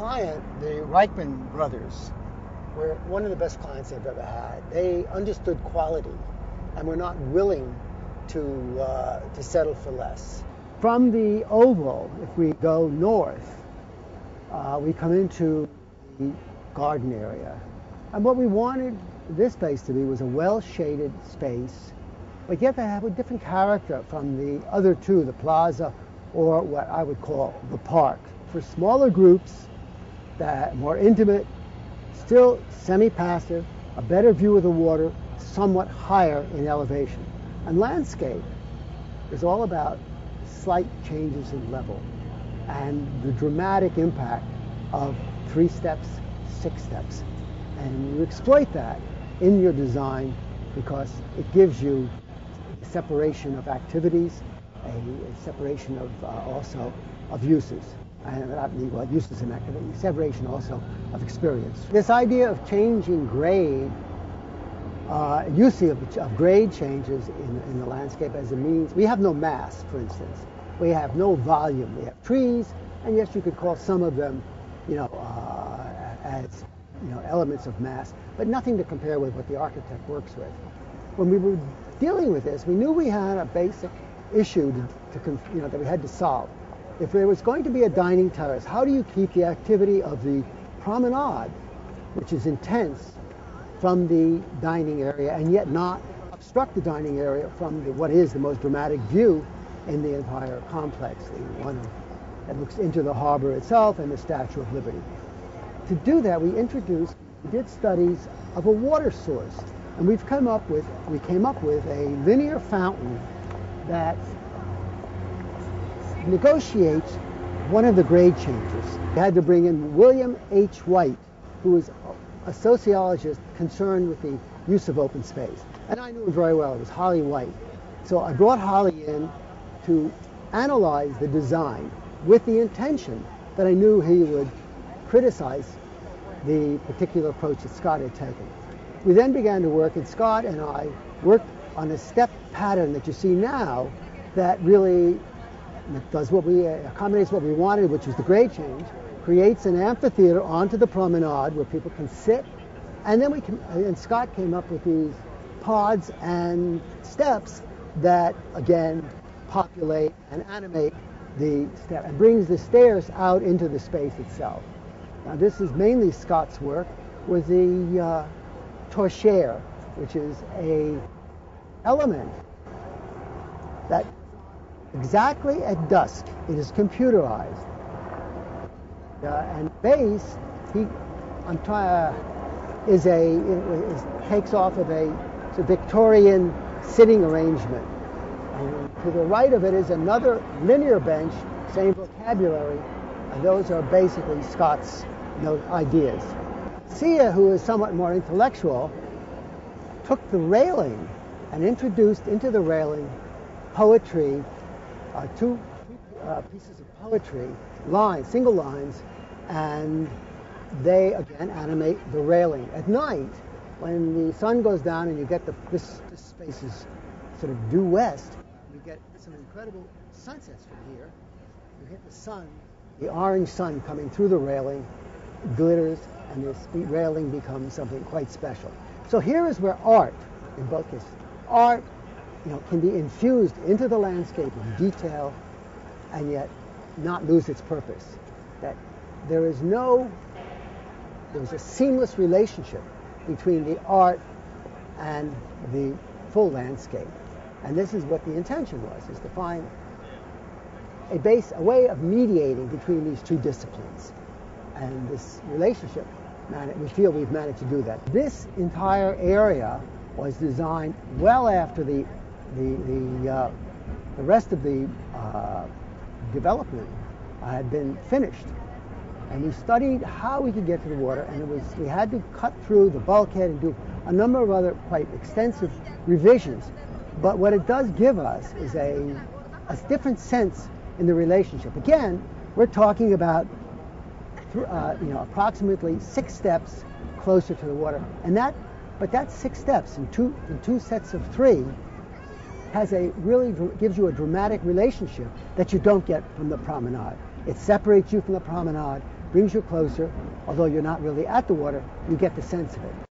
client, the Reichmann brothers, were one of the best clients I've ever had. They understood quality and were not willing to, uh, to settle for less. From the oval, if we go north, uh, we come into the garden area. And what we wanted this space to be was a well-shaded space, but yet to have a different character from the other two, the plaza or what I would call the park. For smaller groups, that more intimate, still semi-passive, a better view of the water, somewhat higher in elevation. And landscape is all about slight changes in level and the dramatic impact of three steps, six steps. And you exploit that in your design because it gives you separation of activities, a, separation of uh, also of uses. And not well, uses and activities, separation also of experience. This idea of changing grade uh, see of, of grade changes in, in, the landscape as a means. We have no mass, for instance. We have no volume. We have trees, and yes, you could call some of them, you know, uh, as you know, elements of mass, but nothing to compare with what the architect works with. When we were dealing with this, we knew we had a basic issue to, you know, that we had to solve. If there was going to be a dining terrace, how do you keep the activity of the promenade, which is intense, from the dining area and yet not obstruct the dining area from the, what is the most dramatic view in the entire complex, the one that looks into the harbor itself and the Statue of Liberty. To do that, we introduced, we did studies of a water source, and we've come up with, we came up with a linear fountain that negotiates one of the grade changes. We had to bring in William H. Whyte, who was a sociologist concerned with the use of open space. And I knew him very well. It was Holly Whyte. So I brought Holly in to analyze the design with the intention that I knew he would criticize the particular approach that Scott had taken. We then began to work, and Scott and I worked on a step pattern that you see now that really does what we accommodates what we wanted, which was the grade change, creates an amphitheater onto the promenade where people can sit. And then we can, and Scott came up with these pods and steps that, again, populate and animate the step and brings the stairs out into the space itself. Now, this is mainly Scott's work with the uh, torchère, which is a element that exactly at dusk, it is computerized uh, and base, he, I'm trying, uh, is a is, takes off of a, a Victorian sitting arrangement. And to the right of it is another linear bench, same vocabulary, and those are basically Scott's ideas. Siah, who is somewhat more intellectual, took the railing and introduced into the railing poetry, uh, two uh, pieces of poetry, lines, single lines, and they again animate the railing. At night, when the sun goes down and you get the this, this space is sort of due west, you get some incredible sunsets from here. You hit the sun, the orange sun coming through the railing, glitters, and this railing becomes something quite special. So here is where art, in both cases, art, you know, can be infused into the landscape in detail, and yet not lose its purpose. That there is no, there's a seamless relationship between the art and the full landscape. And this is what the intention was, is to find a base, a way of mediating between these two disciplines. And this relationship, we feel we've managed to do that. This entire area was designed well after the, the, the, uh, the rest of the uh, development had been finished and we studied how we could get to the water, and it was we had to cut through the bulkhead and do a number of other quite extensive revisions. But what it does give us is a, a different sense in the relationship. Again, we're talking about uh, you know approximately six steps closer to the water, and that but that six steps in two in two sets of three has a really gives you a dramatic relationship that you don't get from the promenade. It separates you from the promenade brings you closer. Although you're not really at the water, you get the sense of it.